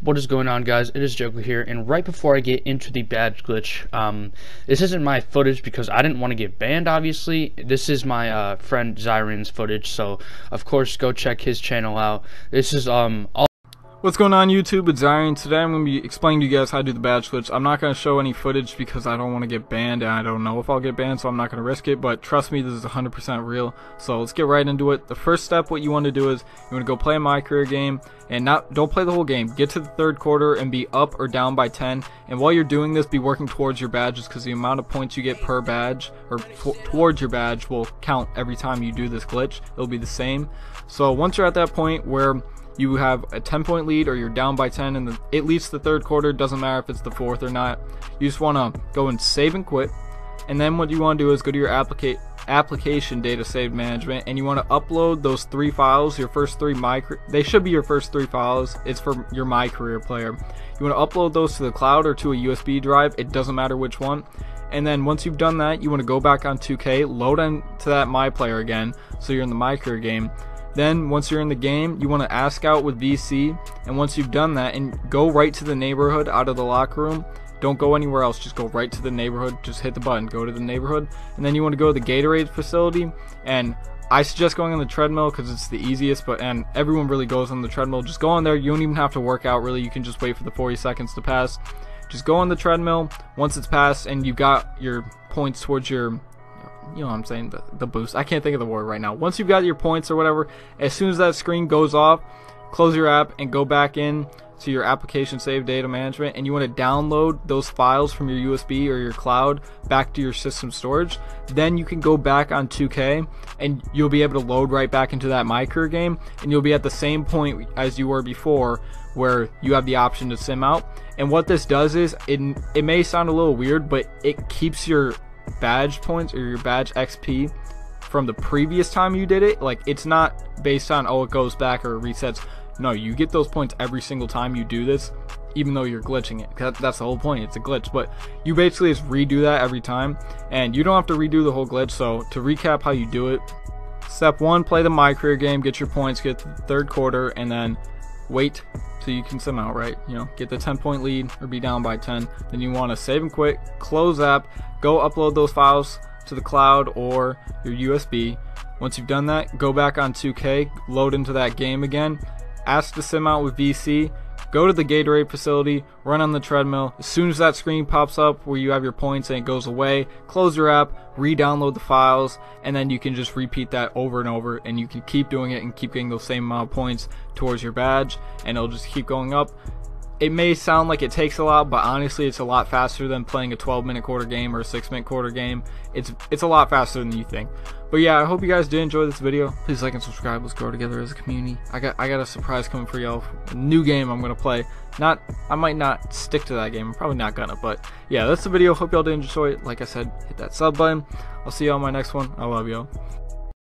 What is going on guys? It is Jaco here and right before I get into the badge glitch, um, this isn't my footage because I didn't want to get banned obviously. This is my uh, friend Zyrian's footage so of course go check his channel out. This is um all What's going on YouTube? It's Zyrian. Today I'm going to be explaining to you guys how to do the badge glitch. I'm not going to show any footage because I don't want to get banned and I don't know if I'll get banned so I'm not going to risk it. But trust me, this is 100% real. So let's get right into it. The first step what you want to do is you want to go play a My Career game and not don't play the whole game. Get to the third quarter and be up or down by 10. And while you're doing this, be working towards your badges because the amount of points you get per badge or towards your badge will count every time you do this glitch. It'll be the same. So once you're at that point where you have a 10 point lead or you're down by 10 and at least the third quarter doesn't matter if it's the fourth or not. You just want to go and save and quit. And then what you want to do is go to your applica application data save management and you want to upload those three files your first three my they should be your first three files. It's for your my career player. You want to upload those to the cloud or to a usb drive it doesn't matter which one. And then once you've done that you want to go back on 2k load into that my player again so you're in the my career game then, once you're in the game, you want to ask out with VC, and once you've done that, and go right to the neighborhood out of the locker room. Don't go anywhere else, just go right to the neighborhood, just hit the button, go to the neighborhood, and then you want to go to the Gatorade facility, and I suggest going on the treadmill because it's the easiest, but and everyone really goes on the treadmill. Just go on there, you don't even have to work out really, you can just wait for the 40 seconds to pass. Just go on the treadmill once it's passed and you've got your points towards your you know what I'm saying, the, the boost. I can't think of the word right now. Once you've got your points or whatever, as soon as that screen goes off, close your app and go back in to your application save data management and you want to download those files from your USB or your cloud back to your system storage, then you can go back on 2K and you'll be able to load right back into that Career game and you'll be at the same point as you were before where you have the option to sim out. And what this does is it it may sound a little weird, but it keeps your badge points or your badge XP from the previous time you did it. Like it's not based on oh it goes back or resets. No, you get those points every single time you do this, even though you're glitching it. That's the whole point. It's a glitch, but you basically just redo that every time, and you don't have to redo the whole glitch. So to recap how you do it, step one: play the My Career game, get your points, get the third quarter, and then wait so you can sim out, right? You know, get the 10 point lead or be down by 10. Then you want to save and quit, close app, go upload those files to the cloud or your USB. Once you've done that, go back on 2K, load into that game again, ask to sim out with VC, go to the Gatorade facility, run on the treadmill. As soon as that screen pops up where you have your points and it goes away, close your app, re-download the files, and then you can just repeat that over and over and you can keep doing it and keep getting those same amount of points towards your badge and it'll just keep going up it may sound like it takes a lot, but honestly, it's a lot faster than playing a 12 minute quarter game or a 6 minute quarter game. It's it's a lot faster than you think. But yeah, I hope you guys did enjoy this video. Please like and subscribe. Let's grow together as a community. I got I got a surprise coming for y'all. New game I'm gonna play. Not I might not stick to that game. I'm probably not gonna. But yeah, that's the video. Hope y'all did enjoy it. Like I said, hit that sub button. I'll see y'all on my next one. I love y'all.